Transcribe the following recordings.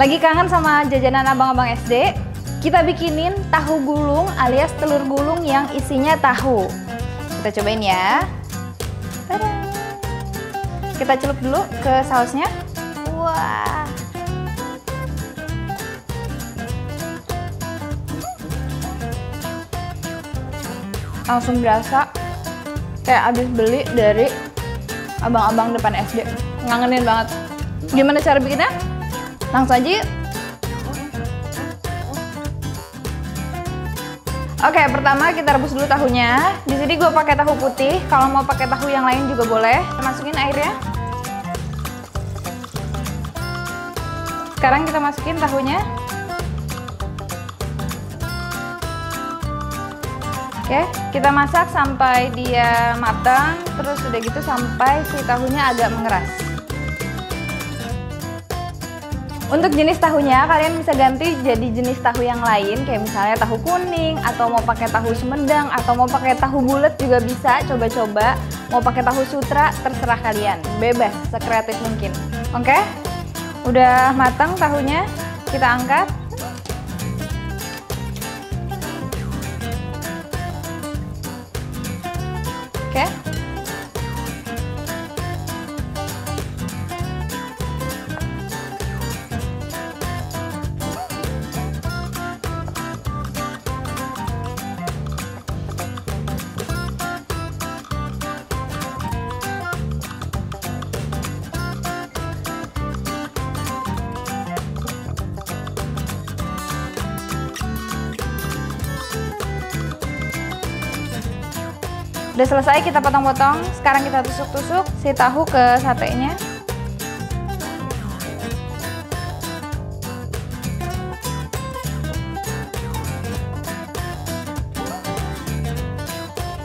Lagi kangen sama jajanan abang-abang SD? Kita bikinin tahu gulung alias telur gulung yang isinya tahu. Kita cobain ya. Tada. Kita celup dulu ke sausnya. Wah. Langsung berasa kayak abis beli dari abang-abang depan SD. Ngangenin banget. Gimana cara bikinnya? Langsung aja yuk. Oke, pertama kita rebus dulu tahunya. Di sini gue pakai tahu putih. Kalau mau pakai tahu yang lain juga boleh. Masukin airnya. Sekarang kita masukin tahunya. Oke, kita masak sampai dia matang. Terus udah gitu sampai si tahunya agak mengeras. Untuk jenis tahunya, kalian bisa ganti jadi jenis tahu yang lain, kayak misalnya tahu kuning, atau mau pakai tahu sumedang, atau mau pakai tahu bulat juga bisa, coba-coba. Mau pakai tahu sutra, terserah kalian, bebas, sekreatif mungkin. Oke? Udah matang tahunya, kita angkat. Oke? Udah selesai kita potong-potong. Sekarang kita tusuk-tusuk si tahu ke satenya.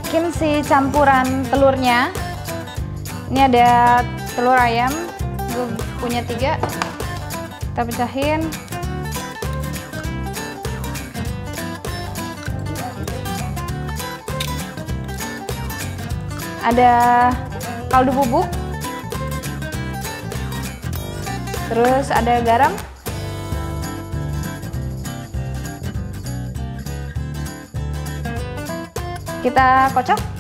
Bikin si campuran telurnya. Ini ada telur ayam. Gue punya tiga. Kita pecahin. Ada kaldu bubuk terus ada garam. Kita kocok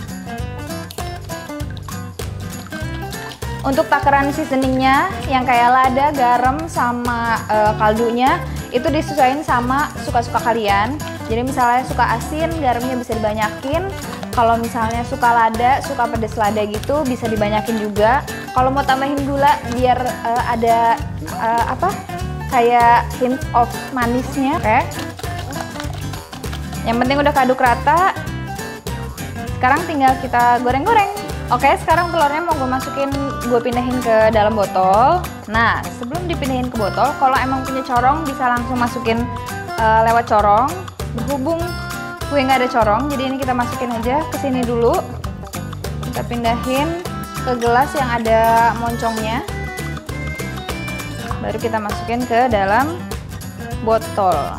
untuk takaran seasoningnya yang kayak lada, garam, sama e, kaldunya itu disesuaikan sama suka-suka kalian jadi misalnya suka asin, garamnya bisa dibanyakin kalau misalnya suka lada, suka pedas lada gitu bisa dibanyakin juga. Kalau mau tambahin gula biar uh, ada uh, apa? Kayak hint of manisnya. Okay. Yang penting udah kaduk rata. Sekarang tinggal kita goreng-goreng. Oke, sekarang telurnya mau gue masukin, gue pindahin ke dalam botol. Nah, sebelum dipindahin ke botol, kalau emang punya corong bisa langsung masukin uh, lewat corong. Berhubung gue nggak ada corong jadi ini kita masukin aja ke sini dulu kita pindahin ke gelas yang ada moncongnya baru kita masukin ke dalam botol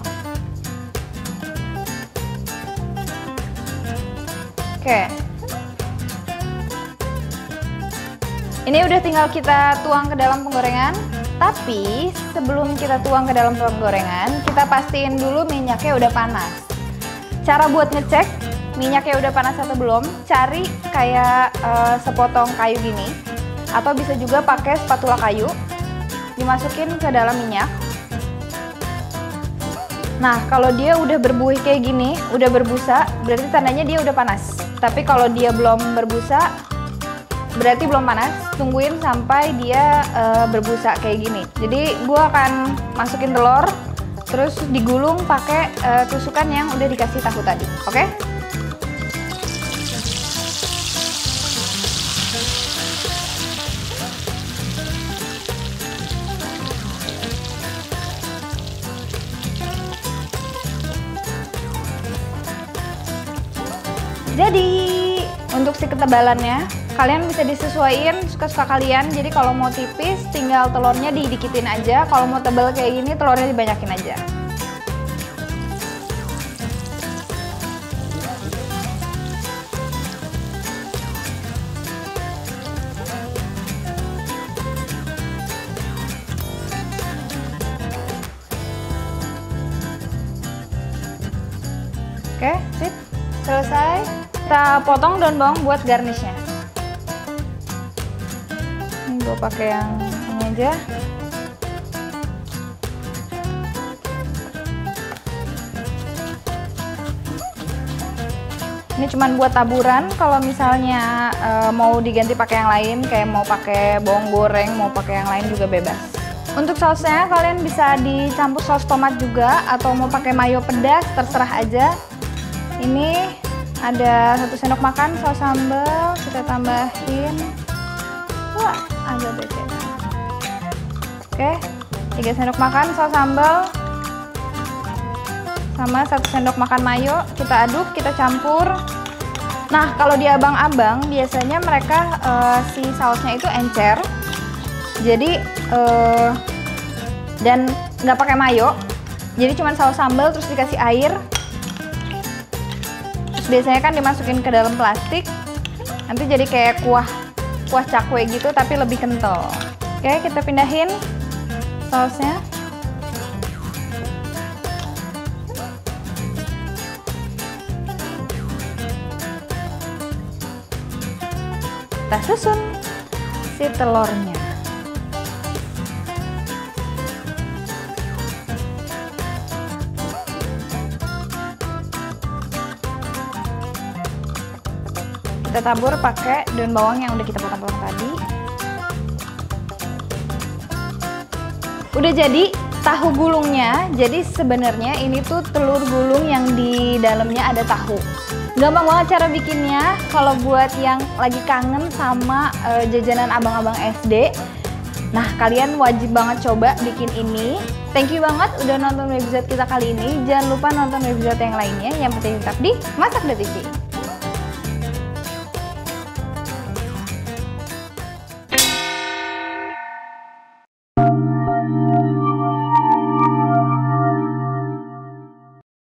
oke ini udah tinggal kita tuang ke dalam penggorengan tapi sebelum kita tuang ke dalam penggorengan kita pastiin dulu minyaknya udah panas Cara buat ngecek minyaknya udah panas atau belum, cari kayak uh, sepotong kayu gini atau bisa juga pakai spatula kayu. Dimasukin ke dalam minyak. Nah, kalau dia udah berbuih kayak gini, udah berbusa, berarti tandanya dia udah panas. Tapi kalau dia belum berbusa, berarti belum panas. Tungguin sampai dia uh, berbusa kayak gini. Jadi, gue akan masukin telur, terus digulung pakai uh, tusukan yang udah dikasih tahu tadi oke okay? jadi untuk si ketebalannya Kalian bisa disesuaikan suka-suka kalian. Jadi kalau mau tipis tinggal telurnya didikitin aja. Kalau mau tebal kayak gini telurnya dibanyakin aja. Oke, sip. Selesai. Kita potong daun bawang buat garnishnya. Gue pakai yang ini aja. Ini cuman buat taburan. Kalau misalnya e, mau diganti pakai yang lain, kayak mau pakai bawang goreng, mau pakai yang lain juga bebas. Untuk sausnya kalian bisa dicampur saus tomat juga atau mau pakai mayo pedas terserah aja. Ini ada satu sendok makan saus sambal kita tambahin. Wah agak becek. Oke, tiga sendok makan saus sambal sama satu sendok makan mayo kita aduk kita campur. Nah kalau di abang-abang biasanya mereka uh, si sausnya itu encer. Jadi uh, dan nggak pakai mayo. Jadi cuma saus sambal terus dikasih air. Terus biasanya kan dimasukin ke dalam plastik nanti jadi kayak kuah kuah cakwe gitu tapi lebih kental. Oke kita pindahin sausnya. Kita susun si telurnya kita tabur pakai daun bawang yang udah kita potong-potong tadi udah jadi tahu gulungnya jadi sebenarnya ini tuh telur gulung yang di dalamnya ada tahu Gampang banget cara bikinnya. Kalau buat yang lagi kangen sama uh, jajanan abang-abang SD, nah kalian wajib banget coba bikin ini. Thank you banget udah nonton webisode kita kali ini. Jangan lupa nonton webisode yang lainnya. Yang penting tetap di Masak TV.